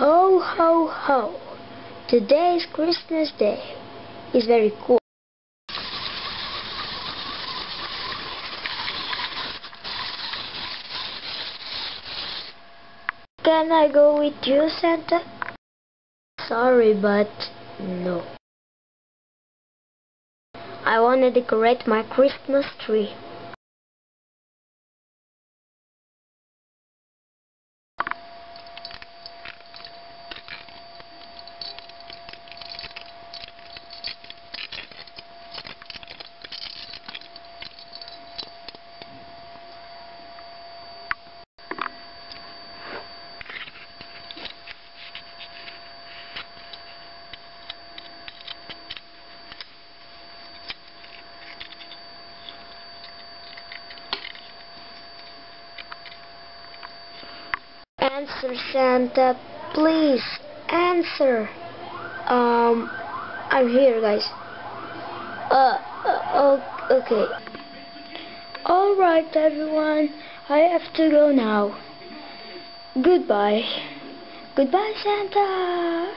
Ho, ho, ho. Today is Christmas Day. It's very cool. Can I go with you, Santa? Sorry, but no. I want to decorate my Christmas tree. Answer, Santa. Please, answer. Um, I'm here, guys. Uh, uh okay. Alright, everyone. I have to go now. Goodbye. Goodbye, Santa.